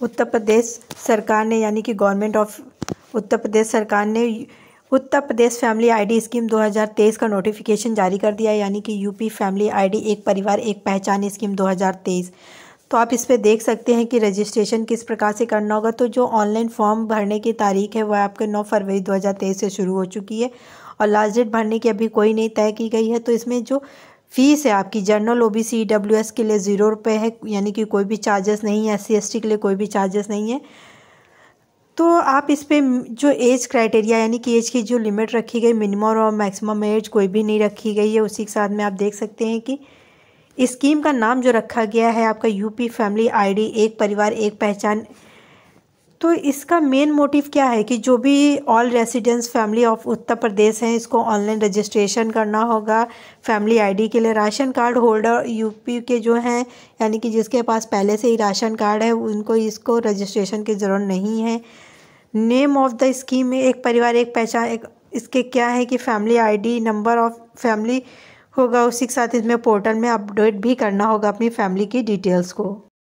उत्तर प्रदेश सरकार ने, यानी कि गवर्नमेंट ऑफ़ उत्तर प्रदेश सरकार ने, Uttar Pradesh family ID scheme 2023 का नोटिफिकेशन जारी कर दिया है, यानी कि यूपी फैमिली आईडी, एक परिवार, एक पहचान स्कीम 2023 तो आप इस पर देख सकते हैं कि रजिस्ट्रेशन किस प्रकार से करना होगा। तो जो ऑनलाइन फॉर्म भरने की तारीख है वह आपके 9 फरवरी 2023 से शुरू हो चुकी है और लास्ट डेट भरने की अभी कोई नहीं तय की गई है। तो इसमें जो फ़ीस है आपकी जनरल ओबीसी डब्ल्यूएस के लिए ज़ीरो रुपये है, यानी कि कोई भी चार्जेस नहीं है एस सी के लिए कोई भी चार्जेस नहीं है। तो आप इस पर जो एज क्राइटेरिया यानी कि एज की जो लिमिट रखी गई मिनिमम और मैक्सिमम एज कोई भी नहीं रखी गई है, उसी के साथ में आप देख सकते हैं कि स्कीम का नाम जो रखा गया है, आपका यूपी फैमिली आईडी एक परिवार, एक पहचान तो इसका मेन मोटिव क्या है कि जो भी all residents family of Uttar Pradesh हैं, इसको ऑनलाइन रजिस्ट्रेशन करना होगा। फैमिली आईडी के लिए राशन कार्ड होल्डर यूपी के जो हैं, यानी कि जिसके पास पहले से ही राशन कार्ड है, उनको इसको रजिस्ट्रेशन की ज़रूरत नहीं है। नेम ऑफ़ द स्कीम में एक परिवार, एक पहचान, एक इसके क्या है कि family ID number of family होगा, उसी के साथ इसमें पोर्टल में अपडेट भी करना होगा अपनी फैमिली की डिटेल्स को।